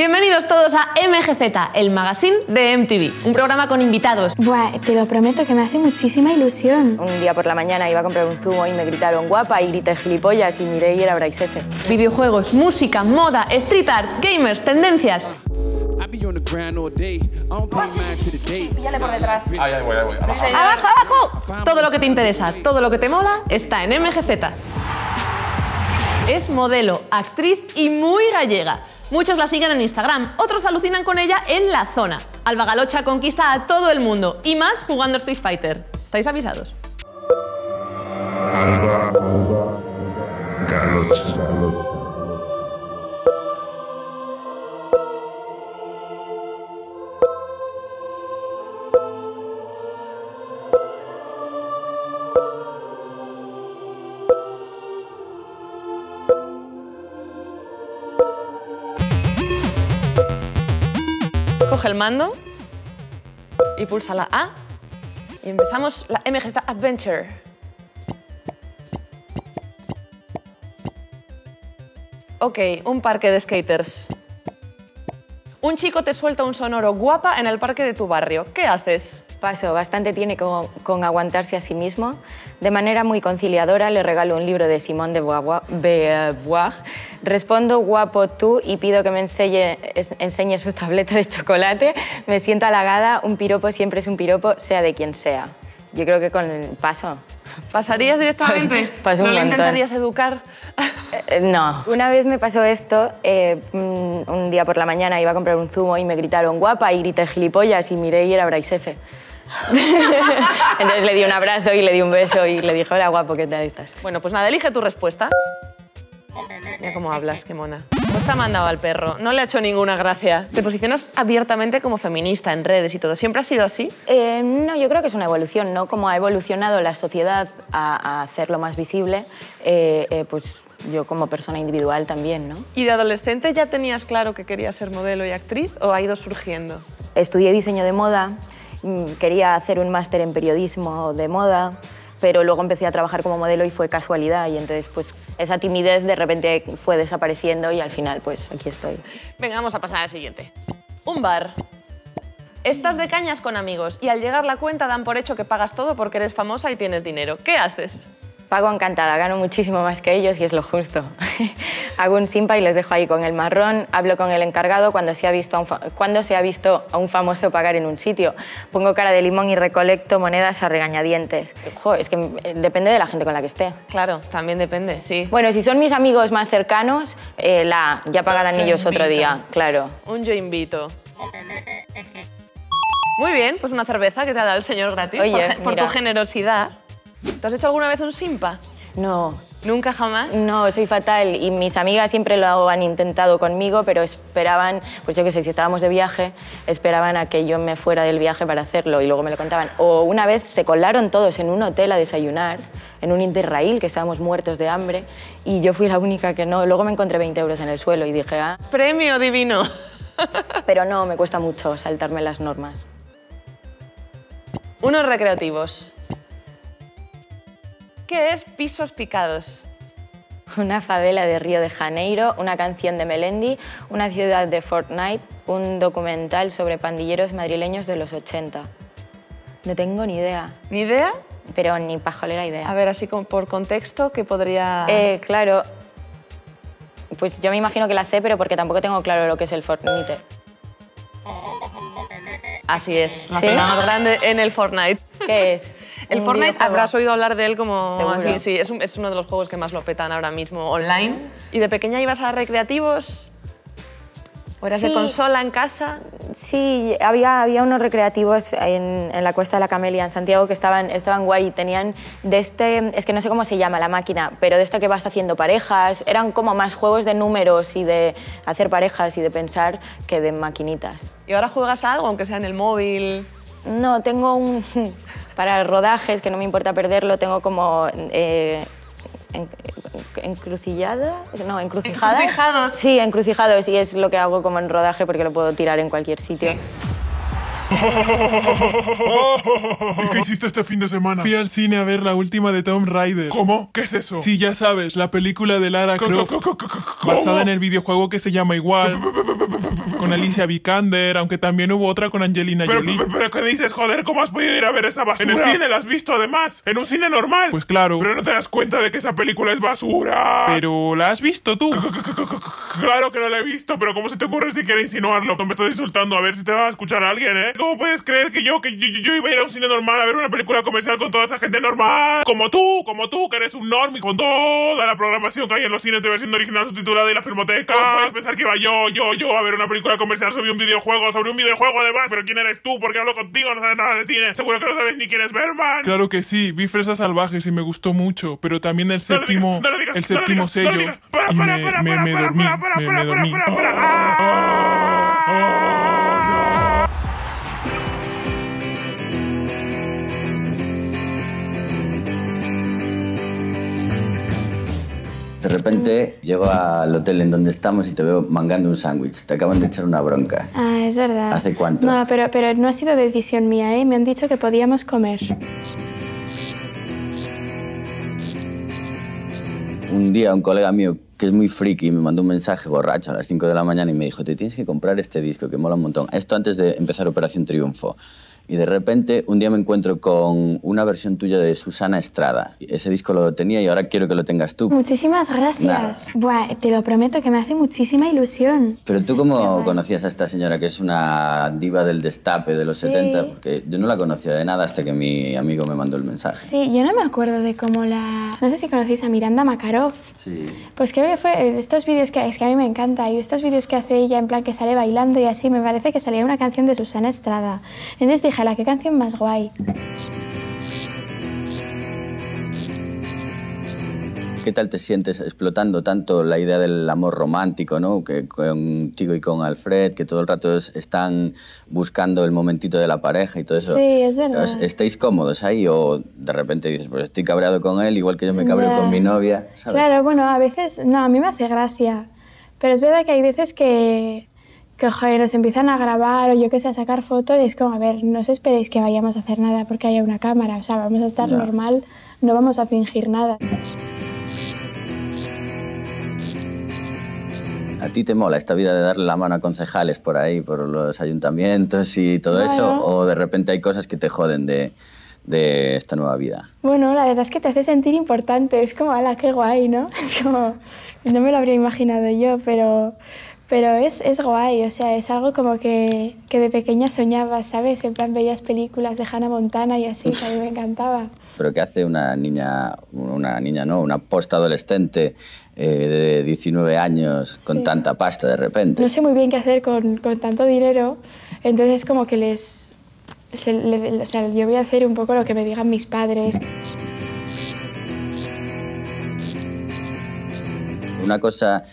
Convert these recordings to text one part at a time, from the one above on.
Bienvenidos todos a MGZ, el magazine de MTV, un programa con invitados. Buah, te lo prometo que me hace muchísima ilusión. Un día por la mañana iba a comprar un zumo y me gritaron guapa y grité gilipollas y miré y era Bryce F. Videojuegos, música, moda, street art, gamers, tendencias. Píllale por detrás. Ahí, ahí voy, ahí voy. Abajo. ¡Abajo, abajo! Todo lo que te interesa, todo lo que te mola, está en MGZ. Es modelo, actriz y muy gallega. Muchos la siguen en Instagram, otros alucinan con ella en la zona. Alba Galocha conquista a todo el mundo y más jugando Street Fighter. ¿Estáis avisados? Alba Galocha. Mando y pulsa la A y empezamos la MGZ Adventure. Ok, un parque de skaters. Un chico te suelta un sonoro guapa en el parque de tu barrio. ¿Qué haces? Paso, bastante tiene con, con aguantarse a sí mismo. De manera muy conciliadora le regalo un libro de Simone de Beauvoir. Respondo guapo tú y pido que me enseñe, su tableta de chocolate. Me siento halagada, un piropo siempre es un piropo, sea de quien sea. Yo creo que con el paso. ¿Pasarías directamente? Paso ¿No le intentarías educar? Eh, No. Una vez me pasó esto, eh, un un día por la mañana iba a comprar un zumo y me gritaron guapa y grité gilipollas y miré y era Bryce F. Entonces le di un abrazo y le di un beso y le dije, hola guapo, ¿qué tal estás? Bueno, pues nada, elige tu respuesta. Mira cómo hablas, qué mona. Pues ha mandado al perro, no le ha hecho ninguna gracia. Te posicionas abiertamente como feminista en redes y todo. ¿Siempre ha sido así? Eh, no, yo creo que es una evolución, ¿no? Como ha evolucionado la sociedad a, a hacerlo más visible, eh, eh, pues yo como persona individual también, ¿no? ¿Y de adolescente ya tenías claro que querías ser modelo y actriz o ha ido surgiendo? Estudié diseño de moda, mm, quería hacer un máster en periodismo de moda, pero luego empecé a trabajar como modelo y fue casualidad y entonces pues esa timidez de repente fue desapareciendo y al final pues aquí estoy. Venga, vamos a pasar al siguiente. Un bar. Estás de cañas con amigos y al llegar la cuenta dan por hecho que pagas todo porque eres famosa y tienes dinero. ¿Qué haces? Pago encantada, gano muchísimo más que ellos y es lo justo. Hago un simpa y les dejo ahí con el marrón, hablo con el encargado cuando se, ha visto a un cuando se ha visto a un famoso pagar en un sitio. Pongo cara de limón y recolecto monedas a regañadientes. Jo, es que eh, depende de la gente con la que esté. Claro, también depende, sí. Bueno, si son mis amigos más cercanos, eh, la, ya pagarán Yo ellos otro día, claro. Un yo invito. Muy bien, pues una cerveza que te ha dado el señor gratis Oye, por, tu generosidad. ¿Te has hecho alguna vez un simpa? No, ¿Nunca jamás? no, soy fatal y mis amigas siempre lo han intentado conmigo, pero esperaban, pues yo qué sé, si estábamos de viaje, esperaban a que yo me fuera del viaje para hacerlo y luego me lo contaban. O una vez se colaron todos en un hotel a desayunar, en un interrail, que estábamos muertos de hambre, y yo fui la única que no. Luego me encontré 20 euros en el suelo y dije, ah, Premio divino. pero no, me cuesta mucho saltarme las normas. Unos recreativos. ¿Qué es pisos picados? Una favela de Río de Janeiro, una canción de Melendi, una ciudad de Fortnite, un documental sobre pandilleros madrileños de los 80. No tengo ni idea, ¿Ni idea? pero ni pajolera idea. A ver, así por contexto, que podría... Eh, claro, pues yo me imagino que la sé, pero porque tampoco tengo claro lo que es el Fortnite. Así es, más grande en el Fortnite. ¿Qué es? El ¿Un Fortnite, habrás oído hablar de él como Seguro. así, sí, es, un- es uno de los juegos que más lo petan ahora mismo online. ¿Y de pequeña ibas a recreativos? ¿O eras de consola en casa? Sí, había, había unos recreativos en, en la Cuesta de la Camelia, en Santiago, que estaban, estaban guay. Tenían de este, es que no sé cómo se llama la máquina, pero de esto que vas haciendo parejas. Eran como más juegos de números y de hacer parejas y de pensar que de maquinitas. ¿Y ahora juegas a algo, aunque sea en el móvil? No, tengo un. Para rodajes, que no me importa perderlo, tengo como. eh, en- encrucillada, no, encrucijadas. Encrucijados. Sí, encrucijados y es lo que hago como en rodaje porque lo puedo tirar en cualquier sitio. ¿Y qué hiciste este fin de semana? Fui al cine a ver la última de Tomb Raider. ¿Cómo? ¿Qué es eso? Sí, ya sabes, la película de Lara Croft, basada en el videojuego que se llama igual, con Alicia Vikander, aunque también hubo otra con Angelina Jolie. pero, ¿qué dices, joder? ¿Cómo has podido ir a ver esa basura? En el cine la has visto, además. En un cine normal. Pues claro, Pero no te das cuenta de que esa película es basura. pero ¿la has visto tú? Claro que no la he visto, pero ¿cómo se te ocurre siquiera insinuarlo? No me estás insultando, a ver si te va a escuchar alguien, ¿eh? ¿Cómo puedes creer que yo, que yo, yo iba a ir a un cine normal a ver una película comercial con toda esa gente normal? Como tú, como tú, que eres un normie con toda la programación que hay en los cines de versión original subtitulada y la filmoteca. ¿Cómo puedes pensar que iba yo, yo, yo a ver una película comercial sobre un videojuego, sobre un videojuego además? ¿Pero quién eres tú? ¿Por qué hablo contigo? No sabes nada de cine. Seguro que no sabes ni quién es Berman. Claro que sí, vi Fresas Salvajes y me gustó mucho, pero también el No lo digas, séptimo, no digas, el no lo séptimo no lo sello y me, para, me, para, me para, dormí, para, para, me, dormí. De repente llego al hotel en donde estamos y te veo mangando un sándwich. Te acaban de echar una bronca. Ah, es verdad. ¿Hace cuánto? No, pero, pero no ha sido decisión mía, ¿eh? Me han dicho que podíamos comer. Un día un colega mío que es muy friki me mandó un mensaje borracho a las 5 de la mañana y me dijo, te tienes que comprar este disco que mola un montón. Esto antes de empezar Operación Triunfo. Y de repente un día me encuentro con una versión tuya de Susana Estrada. Ese disco lo tenía y ahora quiero que lo tengas tú. Muchísimas gracias. Nada. Buah, te lo prometo que me hace muchísima ilusión. Pero tú cómo conocías a esta señora que es una diva del destape de los Sí. 70? Porque yo no la conocía de nada hasta que mi amigo me mandó el mensaje. Sí, yo no me acuerdo de cómo la... No sé si conocéis a Miranda Makarov. Sí. Pues creo que fue eh, estos vídeos que es que a mí me encanta y estos vídeos que hace ella en plan que sale bailando y así me parece que salía una canción de Susana Estrada. Entonces dije, la qué canción más guay. ¿Qué tal te sientes explotando tanto la idea del amor romántico, ¿no? Que contigo y con Alfred, que todo el rato es- están buscando el momentito de la pareja y todo eso. Sí, es verdad. ¿Os- ¿Estáis cómodos ahí o de repente dices, pues estoy cabreado con él, igual que yo me cabreo Ya. con mi novia? ¿sabes? Claro, bueno, a veces, no, a mí me hace gracia, pero es verdad que hay veces que, que joder, nos empiezan a grabar o yo que sé, a sacar fotos y es como, a ver, no os esperéis que vayamos a hacer nada porque haya una cámara, o sea, vamos a estar Ya. normal, no vamos a fingir nada. ¿A ti te mola esta vida de darle la mano a concejales por ahí, por los ayuntamientos y todo eso? ¿O de repente hay cosas que te joden de, de esta nueva vida? Bueno, la verdad es que te hace sentir importante, es como, ala, qué guay, ¿no? Es como, no me lo habría imaginado yo, pero, pero es, es guay, o sea, es algo como que, que de pequeña soñabas, ¿sabes? En plan, veías películas de Hannah Montana y así, que a mí me encantaba. pero que hace una niña, una niña no, una postadolescente eh, de 19 años con Sí. tanta pasta de repente. No sé muy bien qué hacer con, con tanto dinero, entonces como que les... se le- o sea, yo voy a hacer un poco lo que me digan mis padres. Una cosa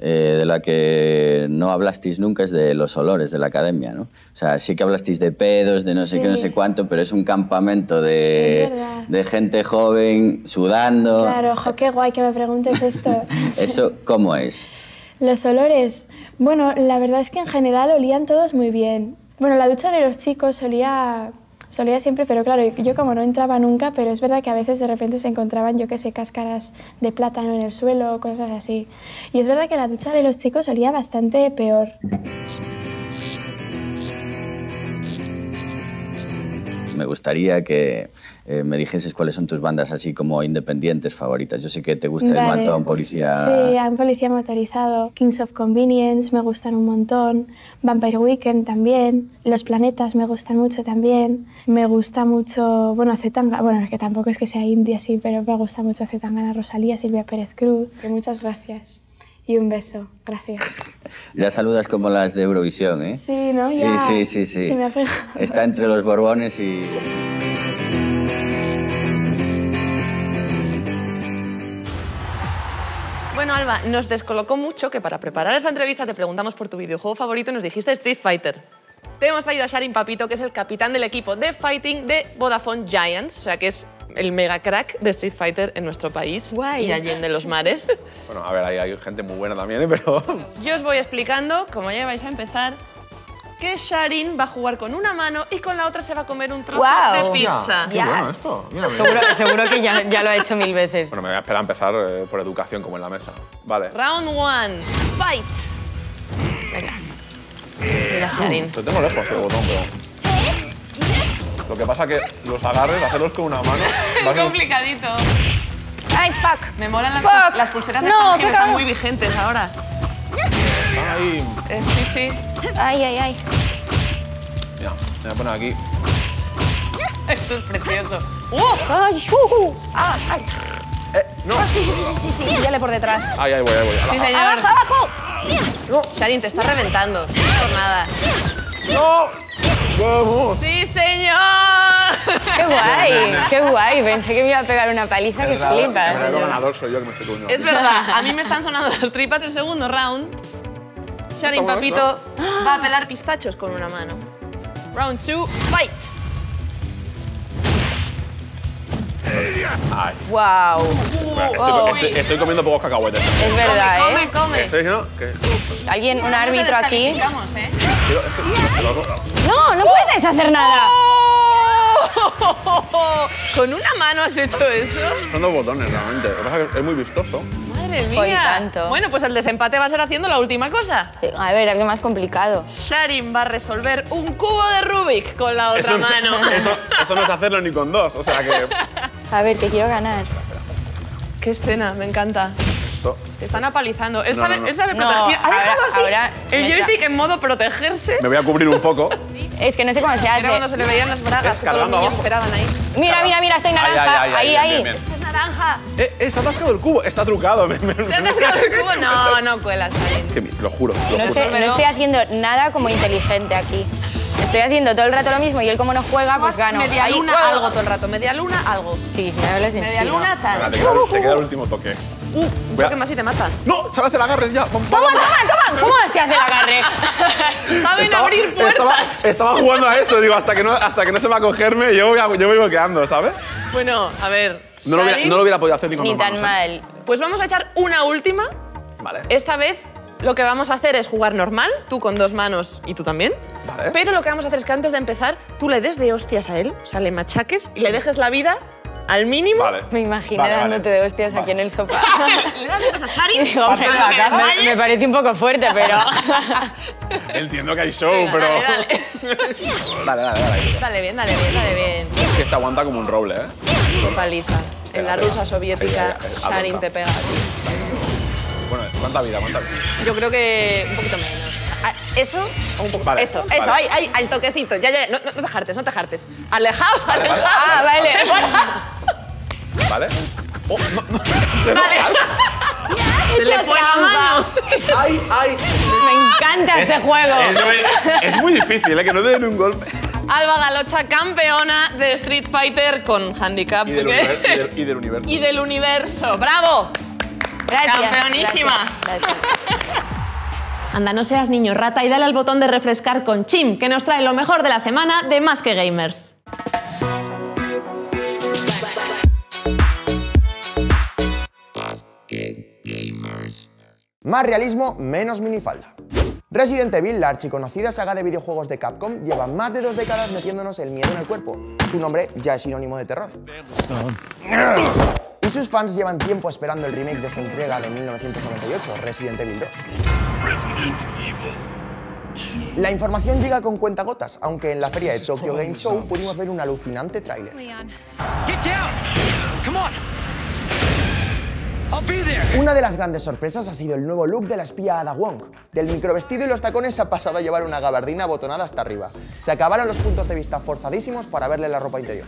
eh, de la que no hablasteis nunca es de los olores de la academia, ¿no? O sea, sí que hablasteis de pedos, de no sé qué, no sé cuánto, pero es un campamento de, de gente joven sudando. Claro, ojo, qué guay que me preguntes esto. ¿Eso cómo es? Los olores, bueno, la verdad es que en general olían todos muy bien. Bueno, la ducha de los chicos solía, solía siempre, pero claro, yo como no entraba nunca, pero es verdad que a veces de repente se encontraban, yo qué sé, cáscaras de plátano en el suelo, cosas así. Y es verdad que la ducha de los chicos olía bastante peor. Me gustaría que eh, me dijeses cuáles son tus bandas así como independientes favoritas. Yo sé que te gusta el Vale. mato a un policía. Sí, a un policía motorizado. Kings of Convenience me gustan un montón. Vampire Weekend también. Los planetas me gustan mucho también. Me gusta mucho, bueno, Zetangana, bueno, es que tampoco es que sea india, sí, pero me gusta mucho Zetangana, Rosalía, Silvia Pérez Cruz. Que muchas gracias. Y un beso. Gracias. Ya saludas como las de Eurovisión, ¿eh? Sí, ¿no? Sí, Ya sí, sí, sí. se me ha pegado. Está entre los Borbones y... Alba, nos descolocó mucho que para preparar esta entrevista te preguntamos por tu videojuego favorito y nos dijiste Street Fighter. Te hemos traído a Sharin Papito, que es el capitán del equipo de fighting de Vodafone Giants, o sea que es el mega crack de Street Fighter en nuestro país Guay. y allí en los mares. Bueno, a ver, ahí hay gente muy buena también, ¿eh? pero Yo os voy explicando, como ya vais a empezar, que Sharin va a jugar con una mano y con la otra se va a comer un trozo de pizza. Qué bueno esto. Mira, mira. Seguro, seguro que ya, ya lo ha hecho mil veces. Bueno, me voy a esperar a empezar eh, por educación, como en la mesa. Vale. Round one, fight. Venga. Mira Sharin. Lo tengo lejos, el botón, pero... Lo que pasa que los agarres, hacerlos con una mano... ser- Complicadito. ¡Ay, fuck! Me molan las, Fuck. pul- las pulseras de No, qué están muy vigentes ahora. Ahí... Eh, sí, sí. ¡Ay, ay, ay! Mira, me voy a poner aquí. Esto es precioso. ¡Uh! ¡Ay, uhu! ¡Ah, ay! No. Sí, sí, sí, sí, sí, píllale por detrás. Ahí, ahí voy, ahí voy. Sí, señor. ¡Abajo, abajo! Sharin, te está reventando. No por nada. ¡No! ¡Vamos! ¡Sí, señor! ¡Qué guay! ¡Qué guay! Pensé que me iba a pegar una paliza que flipas. verdadero ganador soy yo que me estoy comiendo. Es verdad, a mí me están sonando las tripas el segundo round. Sharin Está bueno, Papito va a pelar pistachos con una mano. Round two, fight. Ay. ¡Wow! Estoy, estoy- estoy comiendo pocos cacahuetes. Es verdad, come, ¿eh? come. Estoy diciendo que... Alguien, un árbitro aquí. ¿eh? ¡No, no puedes hacer nada! ¿Con una mano has hecho eso? Son dos botones, realmente. Lo que pasa es que es muy vistoso. Madre mía. tanto. Bueno, pues el desempate va a ser haciendo la última cosa. A ver, algo más complicado. Sharin va a resolver un cubo de Rubik con la otra Eso- mano. Eso, eso no es hacerlo ni con dos. O sea que... A ver, que quiero ganar. Qué escena, me encanta. Esto... Te están apalizando. Él No, sabe, no, no. él sabe No, proteger. Mira, ha ahora- dejado así ahora el joystick en modo protegerse. Me voy a cubrir un poco. Es que no sé cómo se Era cuando hace. se le veían las bragas Es que todos los niños esperaban ahí. Mira, mira, mira, estoy naranja. Ahí, ahí. bien, bien. ¡Es naranja! Eh, eh, se ha atascado el cubo. Está trucado. Me- me- ¿Se ha atascado el cubo? No, no cuela, Sharin. Que lo juro, lo No, juro. sé, no estoy haciendo nada como inteligente aquí. Estoy haciendo todo el rato lo mismo y él como no juega, pues gano. Media Ahí, luna, algo todo el rato. Media luna, algo. Sí, me hablas Media encima. luna, Venga, tal. te, queda, te queda el último toque. Uh, un Voy a- toque más y te mata. ¡No! ¡Se va a hacer agarres ya! ¡Vamos, ¡Toma, vamos! toma, toma! ¿Cómo se hace el agarre? Saben Estaba- abrir puertas. Estaba, estaba jugando a eso, digo, hasta que no, hasta que no se va a cogerme, yo voy, a- yo voy bloqueando, ¿sabes? Bueno, a ver. No lo, hubiera, no lo hubiera podido hacer ni con Ni dos tan manos, ¿eh? mal. Pues vamos a echar una última. Vale. Esta vez lo que vamos a hacer es jugar normal, tú con dos manos y tú también. Vale. Pero lo que vamos a hacer es que antes de empezar, tú le des de hostias a él, o sea, le machaques y le dejes la vida al mínimo. Vale. Me imaginé Vale, vale. dándote de hostias aquí en el sofá. Le das de hostias a Sharin. Digo, me- me, me parece un poco fuerte, pero... Entiendo que hay show, Venga, pero. Dale, dale. dale, dale, dale. Dale bien, dale bien, dale bien. Es que este aguanta como un roble, ¿eh? Qué paliza. En la rusa soviética, Adopta. te pega. Bueno, ¿cuánta vida? ¿Cuánta vida? Yo creo que un poquito menos. Ah, ¿Eso? O un poco. Vale, Esto, vale. eso, ahí, ahí, al toquecito. Ya, ya, no, no, te jartes, no te jartes. Alejaos, alejaos. Ah, vale. ¿Vale? Oh, no, no. Se Vale. Se le fue la mano. ¡Ay, ay! Me encanta este juego. Es, muy- es muy difícil, ¿eh? Que no te den un golpe. Alba Galocha, campeona de Street Fighter con handicap. Y del, ¿qué? univer- y del- y del universo. Y del universo. ¡Bravo! Gracias. Campeonísima. Gracias, gracias. Anda, no seas niño rata y dale al botón de refrescar con Chim, que nos trae lo mejor de la semana de Más que Gamers. Más realismo, menos minifalda. Resident Evil, la archiconocida saga de videojuegos de Capcom, lleva más de dos décadas metiéndonos el miedo en el cuerpo. Su nombre ya es sinónimo de terror. Y sus fans llevan tiempo esperando el remake de su entrega de 1998, Resident Evil 2. La información llega con cuentagotas, aunque en la feria de Tokyo Game Show pudimos ver un alucinante tráiler. Una de las grandes sorpresas ha sido el nuevo look de la espía Ada Wong. Del microvestido y los tacones ha pasado a llevar una gabardina abotonada hasta arriba. Se acabaron los puntos de vista forzadísimos para verle la ropa interior.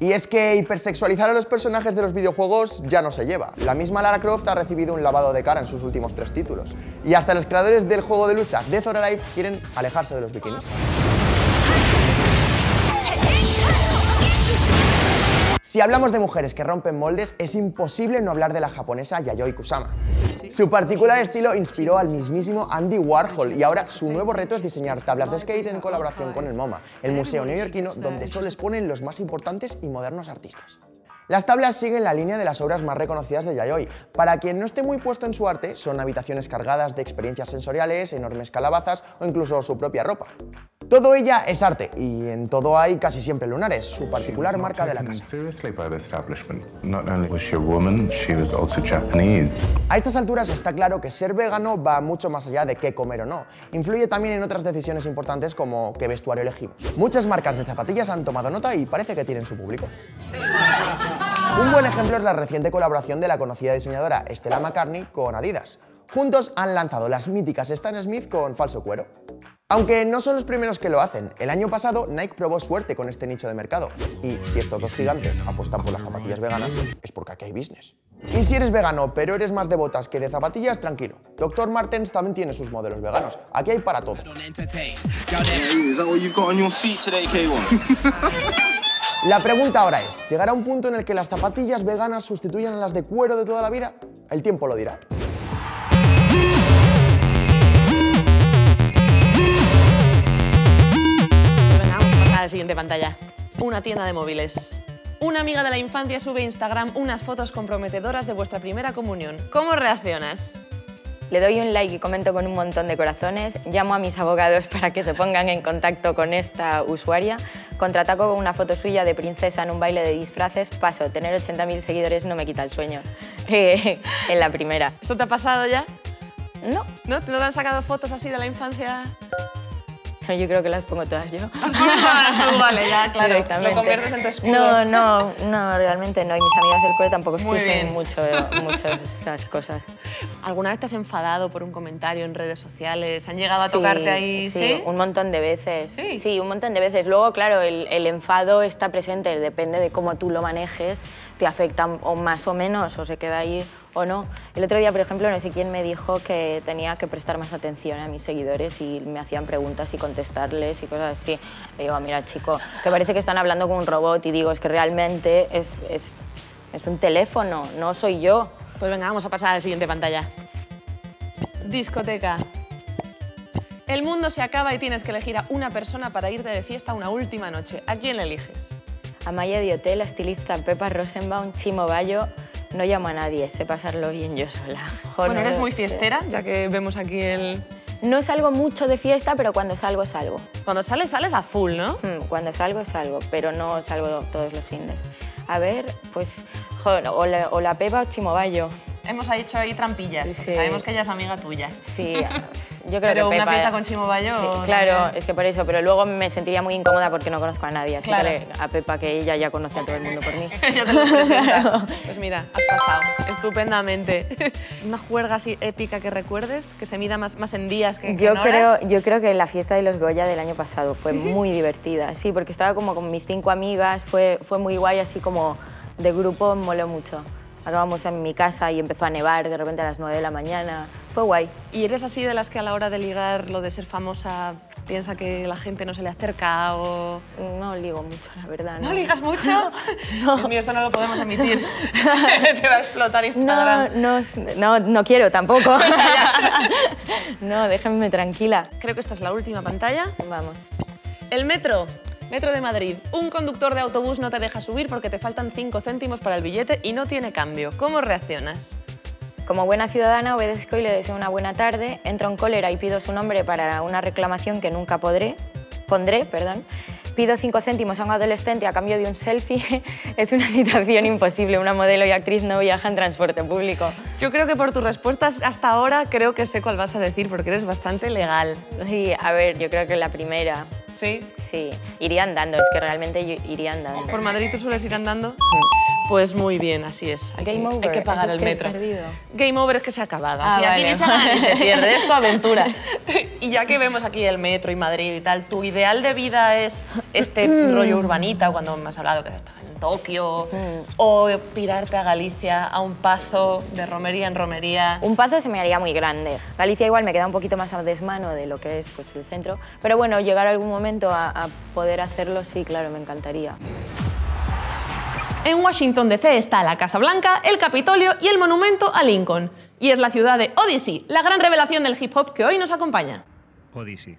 Y es que hipersexualizar a los personajes de los videojuegos ya no se lleva. La misma Lara Croft ha recibido un lavado de cara en sus últimos tres títulos. Y hasta los creadores del juego de lucha Death or Alive quieren alejarse de los bikinis. Si hablamos de mujeres que rompen moldes, es imposible no hablar de la japonesa Yayoi Kusama. Su particular estilo inspiró al mismísimo Andy Warhol y ahora su nuevo reto es diseñar tablas de skate en colaboración con el MoMA, el museo neoyorquino donde solo exponen los más importantes y modernos artistas. Las tablas siguen la línea de las obras más reconocidas de Yayoi. Para quien no esté muy puesto en su arte, son habitaciones cargadas de experiencias sensoriales, enormes calabazas o incluso su propia ropa. Todo ella es arte y en todo hay casi siempre lunares, su particular marca de la casa. seriously by the establishment. Not only was she a woman, she was also Japanese. A estas alturas está claro que ser vegano va mucho más allá de qué comer o no. Influye también en otras decisiones importantes como qué vestuario elegimos. Muchas marcas de zapatillas han tomado nota y parece que tienen su público. Un buen ejemplo es la reciente colaboración de la conocida diseñadora Stella McCartney con Adidas. Juntos han lanzado las míticas Stan Smith con falso cuero. Aunque no son los primeros que lo hacen, el año pasado Nike probó suerte con este nicho de mercado. Y si estos dos gigantes apuestan por las zapatillas veganas, es porque aquí hay business. Y si eres vegano, pero eres más de botas que de zapatillas, tranquilo. Dr. Martens también tiene sus modelos veganos. Aquí hay para todos. La pregunta ahora es, ¿llegará un punto en el que las zapatillas veganas sustituyan a las de cuero de toda la vida? El tiempo lo dirá. A la siguiente pantalla. Una tienda de móviles. Una amiga de la infancia sube a Instagram unas fotos comprometedoras de vuestra primera comunión. ¿Cómo reaccionas? Le doy un like y comento con un montón de corazones, llamo a mis abogados para que se pongan en contacto con esta usuaria, contraataco con una foto suya de princesa en un baile de disfraces, paso, tener 80.000 seguidores no me quita el sueño. en la primera. ¿Esto te ha pasado ya? No, ¿No? ¿No te han sacado fotos así de la infancia? yo creo que las pongo todas yo. vale, ya, claro. Lo conviertes en tu escudo. No, no, no, realmente no. Y mis amigas del cole tampoco bien. mucho, mucho esas cosas. ¿Alguna vez te has enfadado por un comentario en redes sociales? ¿Han llegado a Sí, tocarte ahí? Sí, un montón de veces. Sí. un montón de veces. Luego, claro, el, el enfado está presente, depende de cómo tú lo manejes, te afecta o más o menos, o se queda ahí o no. El otro día, por ejemplo, no sé quién me dijo que tenía que prestar más atención a mis seguidores y me hacían preguntas y contestarles y cosas así. Le digo, mira, chico, que parece que están hablando con un robot y digo, es que realmente es, es, es un teléfono, no soy yo. Pues venga, vamos a pasar a la siguiente pantalla. Discoteca. El mundo se acaba y tienes que elegir a una persona para irte de fiesta una última noche. ¿A quién eliges? Amaya Diotel, la estilista Pepa Rosenbaum, Chimo Bayo, no llamo a nadie, sé pasarlo bien yo sola. Jo, bueno, no eres muy sé. fiestera, ya que vemos aquí el... No salgo mucho de fiesta, pero cuando salgo, salgo. Cuando sales, sales a full, ¿no? Mm, Cuando salgo, salgo, pero no salgo todos los fines. A ver, pues, jo, o, la, o la Pepa o Chimo Bayo. Hemos hecho ahí trampillas, porque Sí. sabemos que ella es amiga tuya. Sí, yo creo Pero que una Pepa, fiesta ¿eh? con Chimo Bayo, Sí, ¿o claro, también? es que por eso, pero luego me sentiría muy incómoda porque no conozco a nadie, así Claro. que a Pepa, que ella ya conoce a todo el mundo por mí. Ella te lo. Pues mira, has pasado estupendamente. Una juerga así épica que recuerdes, que se mida más, más en días que, Yo en creo, horas. yo creo que la fiesta de los Goya del año pasado fue muy divertida, sí, porque estaba como con mis cinco amigas, fue, fue muy guay, así como de grupo, moló mucho. Acabamos en mi casa y empezó a nevar de repente a las 9 de la mañana, fue guay. ¿Y eres así de las que a la hora de ligar lo de ser famosa piensa que la gente no se le acerca o...? No ligo mucho, la verdad. ¿No ligas mucho? Dios mío, esto no lo podemos emitir. Te va a explotar Instagram. No, no, no, no quiero tampoco. no, déjenme tranquila. Creo que esta es la última pantalla. Vamos. El metro. Metro de Madrid. Un conductor de autobús no te deja subir porque te faltan 5 céntimos para el billete y no tiene cambio. ¿Cómo reaccionas? Como buena ciudadana obedezco y le deseo una buena tarde, entro en cólera y pido su nombre para una reclamación que nunca podré, pondré, perdón. Pido cinco céntimos a un adolescente a cambio de un selfie. es una situación imposible. Una modelo y actriz no viaja en transporte público. Yo creo que por tus respuestas hasta ahora creo que sé cuál vas a decir porque eres bastante legal. Sí, a ver, yo creo que la primera. ¿Sí? Sí, iría andando, es que realmente yo iría andando. ¿Por Madrid tú sueles ir andando? Pues muy bien, así es. Hay que- Game over, Hay que pagar eso es el que metro. perdido. Game over es que se ha acabado. Ah, Aquí, aquí vale. ni se gana ni se pierde, es tu aventura. y ya que vemos aquí el metro y Madrid y tal, ¿tu ideal de vida es este rollo urbanita, cuando me has hablado que estás en Tokio, o pirarte a Galicia, a un pazo de romería en romería? Un pazo se me haría muy grande. Galicia igual me queda un poquito más a desmano de lo que es pues, el centro. Pero bueno, llegar algún momento a, a poder hacerlo, sí, claro, me encantaría. En Washington DC está la Casa Blanca, el Capitolio y el monumento a Lincoln. Y es la ciudad de Odyssey, la gran revelación del hip hop que hoy nos acompaña. Odyssey.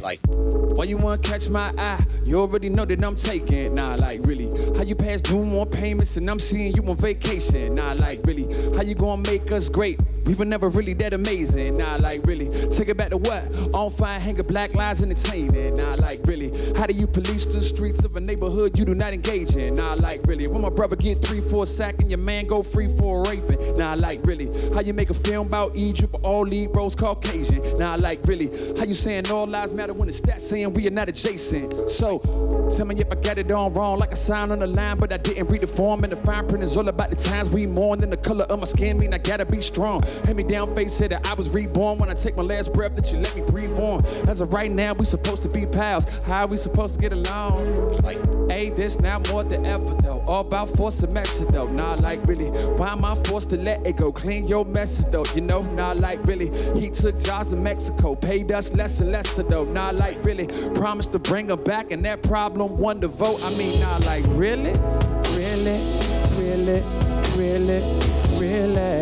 Like, why you wanna catch my eye? You already know that I'm taking. Nah, like really. How you pass due more payments and I'm seeing you on vacation? Nah, like really. How you gonna make us great? We were never really that amazing. Nah, like really. Take it back to what? On fire, hanging black lines entertaining. Nah, like really. How do you police the streets of a neighborhood you do not engage in? Nah, like really. When my brother get three for a sack and your man go free for raping. Nah, like really. How you make a film about Egypt, but all lead roles Caucasian? Nah, like really. How you saying all lives matter when the stats saying we are not adjacent? So, tell me if I got it all wrong, like a sign on the line, but I didn't read the form. And the fine print is all about the times we mourn. And the color of my skin mean I gotta be strong. Hand me down face said that I was reborn when I take my last breath that you let me breathe on. As of right now, we supposed to be pals. How we supposed to get along? Like, hey, this now more than ever though. All about force and message though. Nah, like really. Why am I forced to let it go? Clean your messes though. You know, nah, like really. He took jobs in Mexico, paid us less and lesser though. Nah, like really. Promised to bring her back and that problem won the vote. I mean, nah, like really, really, really, really, really,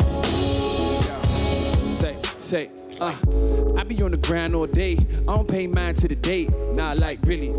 Uh, I be on the grind all day. I don't pay mind to the date. Nah, like really.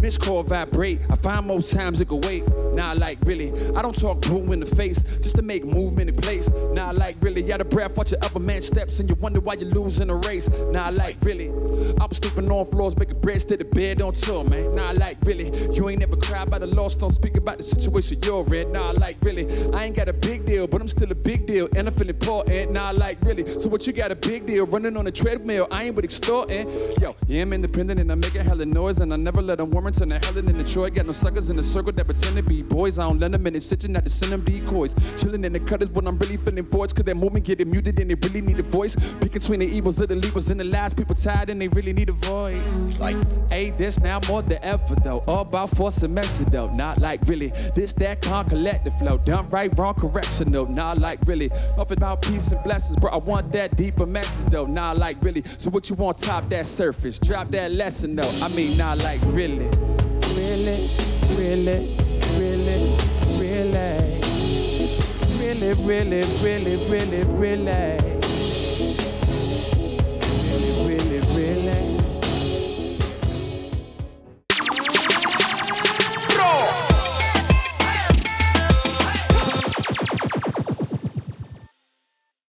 Miss call vibrate. I find most times it go wait. Nah, like really. I don't talk blue in the face just to make movement in place. Nah, like really. Out of breath, watch your other man steps and you wonder why you lose in a race. Nah, like really. I was sleeping on floors, making bread, to the bed on tour, man. Nah, like really. You ain't never cried about the loss, don't speak about the situation you're in. Nah, like really. I ain't got a big deal, but I'm still a big deal, and I'm feeling poor. And Nah, like really. So what you got a big deal running on a treadmill? I ain't with extorting. Yo, yeah, I'm independent and I'm making hella noise, and I never let them warrant turn to Helen in Detroit. Got no suckers in the circle that pretend to be boys. I don't let them in and stitching out to send them decoys. Chilling in the cutters when I'm really feeling forged, cause that movement getting muted and they really need a voice. Pick between the evils of the levers and the lies. People tired and they really need a voice. Like, hey, this now more than ever though. All about force and message though. Not like really. This that con collective flow. Done right, wrong, correction though. Not like really. Nothing about peace and blessings, bro. I want that deeper message though. Not nah, like really. So what you want top that surface? Drop that lesson though. I mean, nah, like really. Really, really, really, really. Really, really, really, really, really. Really, really, really.